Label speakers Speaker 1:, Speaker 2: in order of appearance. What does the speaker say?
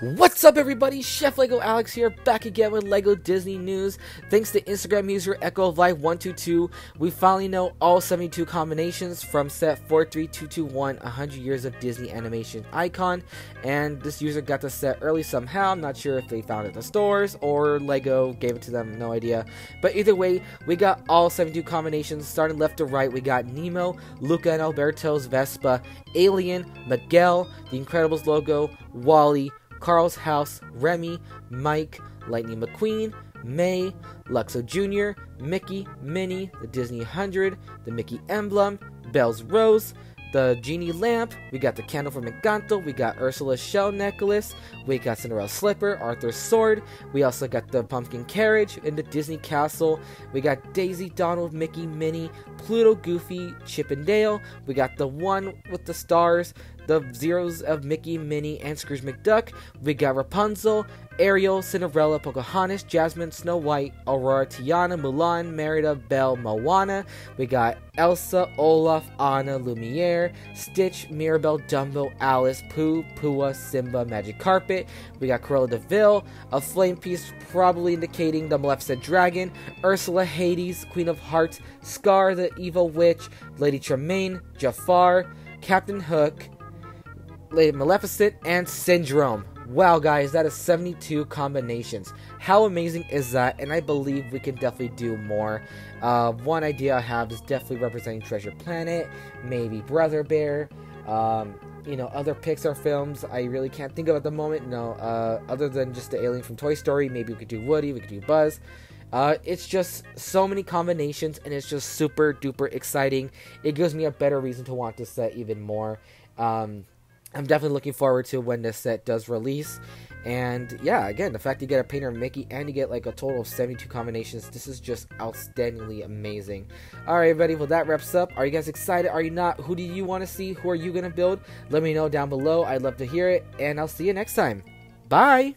Speaker 1: What's up everybody, Chef Lego Alex here, back again with LEGO Disney News. Thanks to Instagram user Echo of Life 122 we finally know all 72 combinations from set 43221, 100 Years of Disney Animation Icon. And this user got the set early somehow, I'm not sure if they found it in the stores or LEGO gave it to them, no idea. But either way, we got all 72 combinations, starting left to right, we got Nemo, Luca and Alberto's Vespa, Alien, Miguel, The Incredibles logo, WALL-E, Carl's House, Remy, Mike, Lightning McQueen, Mei, Luxo Jr., Mickey, Minnie, the Disney 100, the Mickey emblem, Belle's Rose, the Genie Lamp, we got the Candle from Encanto, we got Ursula's Shell Necklace, we got Cinderella's Slipper, Arthur's Sword, we also got the Pumpkin Carriage in the Disney Castle, we got Daisy, Donald, Mickey, Minnie, Pluto, Goofy, Chip and Dale, we got the one with the stars, the zeros of Mickey, Minnie, and Scrooge McDuck, we got Rapunzel, Ariel, Cinderella, Pocahontas, Jasmine, Snow White, Aurora, Tiana, Mulan, Merida, Belle, Moana. We got Elsa, Olaf, Anna, Lumiere, Stitch, Mirabel, Dumbo, Alice, Pooh, Pua, Simba, Magic Carpet. We got Cruella de Vil, a flame piece probably indicating the Maleficent Dragon, Ursula, Hades, Queen of Hearts, Scar, the Evil Witch, Lady Tremaine, Jafar, Captain Hook, Maleficent, and Syndrome. Wow, guys, that is 72 combinations. How amazing is that? And I believe we can definitely do more. Uh, one idea I have is definitely representing Treasure Planet, maybe Brother Bear, um, you know, other Pixar films I really can't think of at the moment. No, uh, other than just the alien from Toy Story, maybe we could do Woody, we could do Buzz. Uh, it's just so many combinations, and it's just super duper exciting. It gives me a better reason to want to set even more. Um, I'm definitely looking forward to when this set does release. And yeah, again, the fact you get a painter Mickey and you get like a total of 72 combinations, this is just outstandingly amazing. Alright, everybody, well, that wraps up. Are you guys excited? Are you not? Who do you want to see? Who are you going to build? Let me know down below. I'd love to hear it. And I'll see you next time. Bye!